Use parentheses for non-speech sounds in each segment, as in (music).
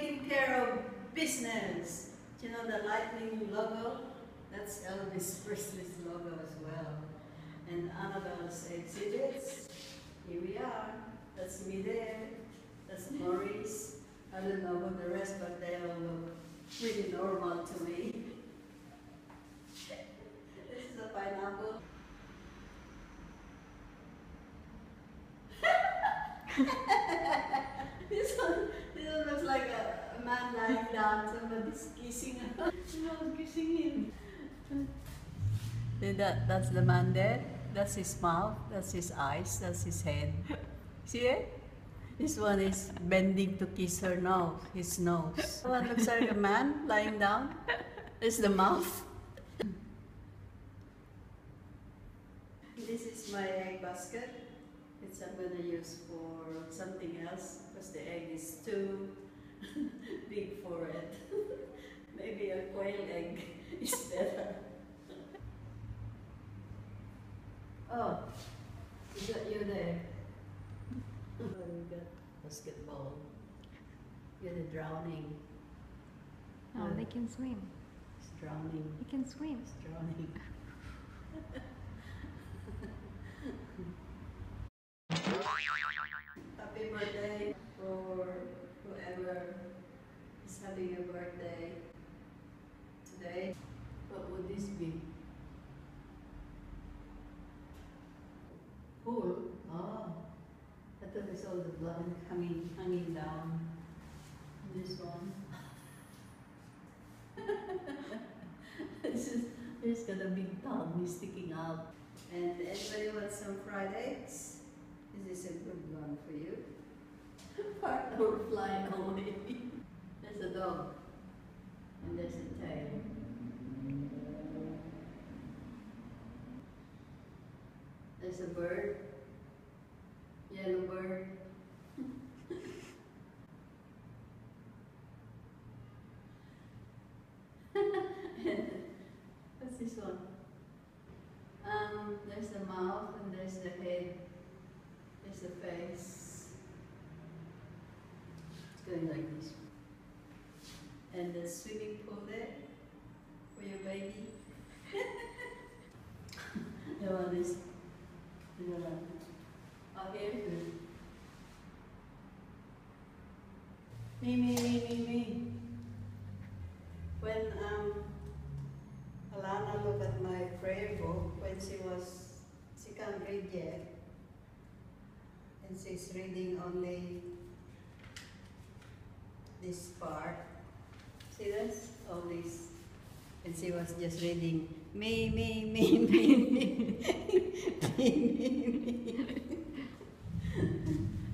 taking care of business. Do you know the lightning logo? That's Elvis Presley's logo as well. And Annabelle's exhibits. Here we are. That's me there. That's Maurice. I don't know about the rest, but they all look really normal to me. (laughs) this is a pineapple. (laughs) this one, this one looks like a, a man lying down. Somebody's kissing him. Someone's kissing him. That, that's the man there. That's his mouth. That's his eyes. That's his head. See it? This one is bending to kiss her nose, his nose. One looks like a man lying down. Is the mouth. This is my egg basket. It's I'm gonna use for something else because the egg is too big for it. Maybe a quail egg is better. oh, is that you there? Oh, you got basketball. You're the drowning. Oh, Uh, they can swim. It's drowning. They can swim. It's drowning. Happy birthday for whoever is having a birthday today. What would this be? Pool? Oh, ah, I thought I saw the blood coming, hanging down. This one. (laughs) this is, it's got a big tongue sticking out. And anybody want some fried eggs? Is this a good one for you. Part or fly only. There's a dog. And there's a tail. There's a bird. Yellow bird. (laughs) What's this one? Um, there's the mouth and there's the head. There's the face. It's going like this. And the swimming pool there for your baby. the one is Me, me, me, me, me. When um, Alana looked at my prayer book when she was, she can't read yet. And she's reading only this part. See this? All this. And she was just reading me, me, me, (laughs) me, me, me, me.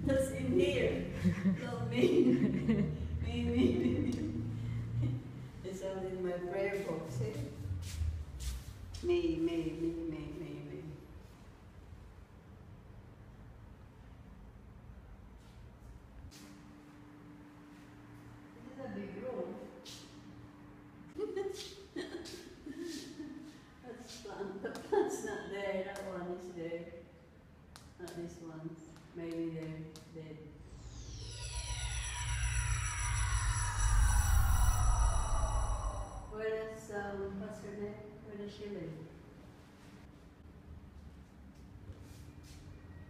That's in here. Not me. me, me, me, me. It's all in my prayer book, see? Me, me, me, me, me, me. This is a big room. That's plant. The plant's not there. That one is there. Not this one. Maybe they're dead.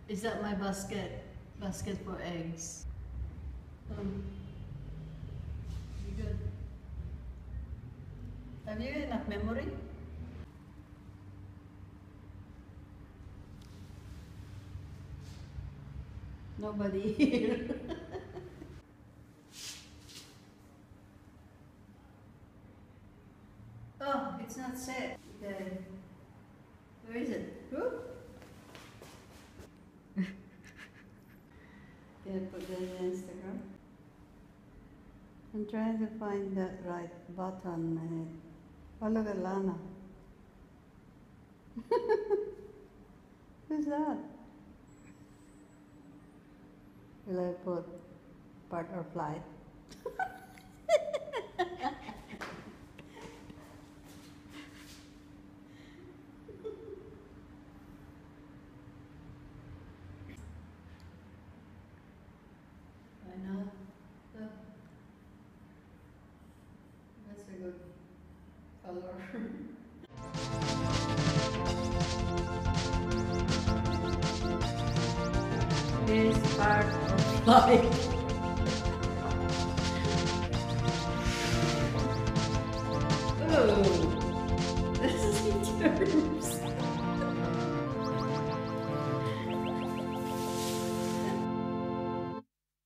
Is that my basket? Basket for eggs. Um, you good? Have you enough memory? Nobody here. (laughs) oh, not set. Okay. Where is it? Whoop. Can I put that in Instagram? I'm trying to find the right button it. Oh, look at Lana. (laughs) Who's that? Will I put part or flight? (laughs) Why not? Color. This part of life.